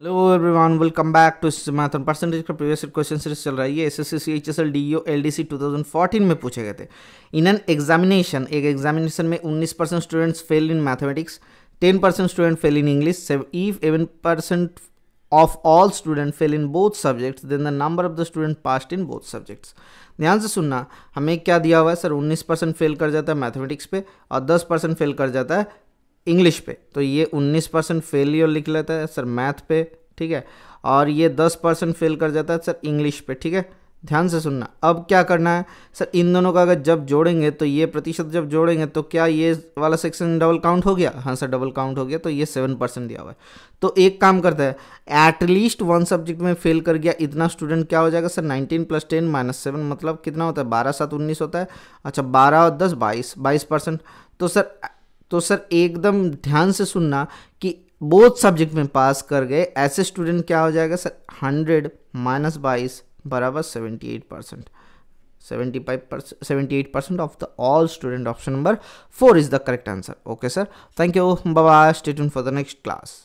Hello everyone welcome back to math और percentage का previous question series चल रहा है. S S C H S L D O L D C two thousand fourteen में पूछे गए थे. इन एन एग्जामिनेशन एक एग्जामिनेशन में उन्नीस percent students fail in mathematics ten percent student fail in English if even percent of all student fail in both subjects then the number of the student passed in both subjects ध्यान से सुनना. हमें क्या दिया हुआ है, sir? उन्नीस percent fail कर जाता है मैथमेटिक्स पे और दस परसेंट फेल कर जाता है इंग्लिश पे। तो ये उन्नीस परसेंट फेलियर लिख लेता है सर मैथ पे, ठीक है? और ये दस परसेंट फेल कर जाता है सर इंग्लिश पे, ठीक है? ध्यान से सुनना। अब क्या करना है? सर, इन दोनों का अगर जब जोड़ेंगे तो ये प्रतिशत जब जोड़ेंगे तो क्या ये वाला सेक्शन डबल काउंट हो गया? हाँ सर डबल काउंट हो गया तो ये सेवन परसेंट दिया हुआ है। तो एक काम करता है एटलीस्ट वन सब्जेक्ट में फेल कर गया, इतना स्टूडेंट क्या हो जाएगा? Sir nineteen plus ten minus seven मतलब कितना होता है? बारह सात उन्नीस होता है। अच्छा बारह और दस, बाईस बाईस परसेंट तो सर तो सर, एकदम ध्यान से सुनना कि बोथ सब्जेक्ट में पास कर गए, ऐसे स्टूडेंट क्या हो जाएगा सर? हंड्रेड माइनस बाईस बराबर seventy eight percent seventy five percent seventy eight percent of the all student option number four is the correct answer okay sir thank you Baba state for the next class